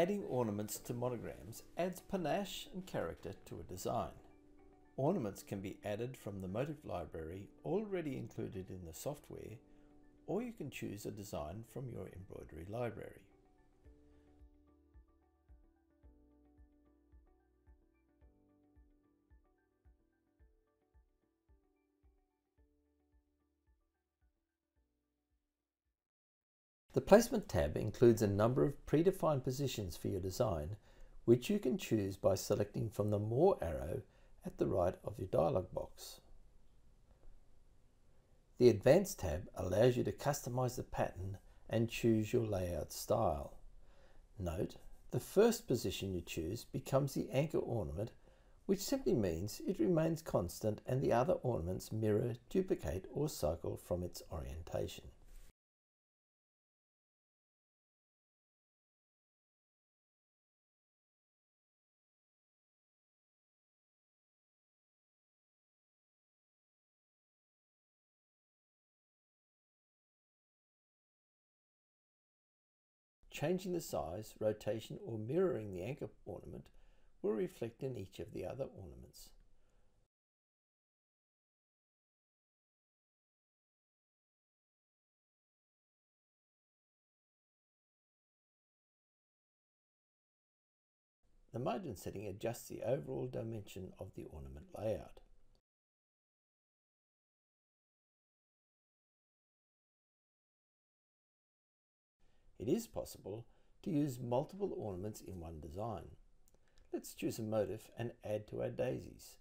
Adding ornaments to monograms adds panache and character to a design. Ornaments can be added from the motif library already included in the software, or you can choose a design from your embroidery library. The Placement tab includes a number of predefined positions for your design, which you can choose by selecting from the More arrow at the right of your dialog box. The Advanced tab allows you to customize the pattern and choose your layout style. Note, the first position you choose becomes the anchor ornament, which simply means it remains constant and the other ornaments mirror, duplicate or cycle from its orientation. Changing the size, rotation or mirroring the anchor ornament will reflect in each of the other ornaments. The margin setting adjusts the overall dimension of the ornament layout. It is possible to use multiple ornaments in one design. Let's choose a motif and add to our daisies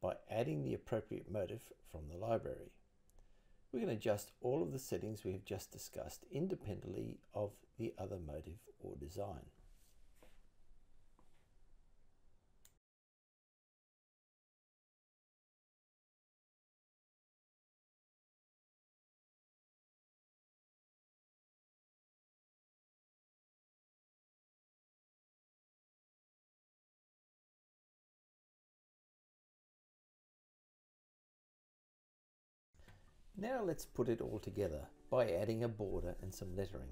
by adding the appropriate motif from the library. We can adjust all of the settings we have just discussed independently of the other motif or design. Now let's put it all together by adding a border and some lettering.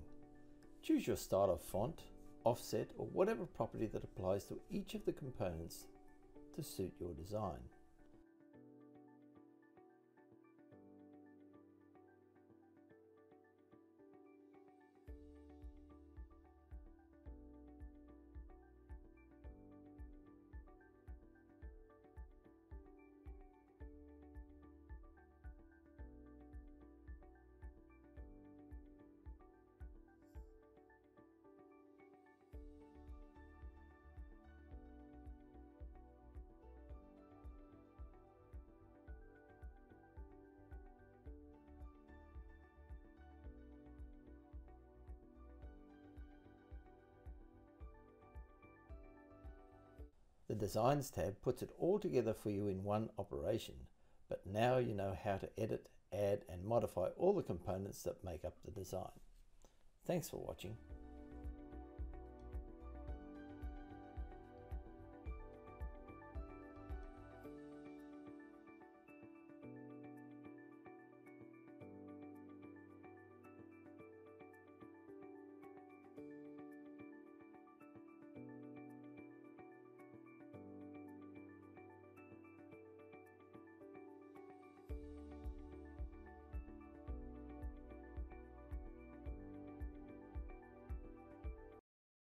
Choose your style of font, offset or whatever property that applies to each of the components to suit your design. Designs tab puts it all together for you in one operation, but now you know how to edit, add and modify all the components that make up the design. Thanks for watching.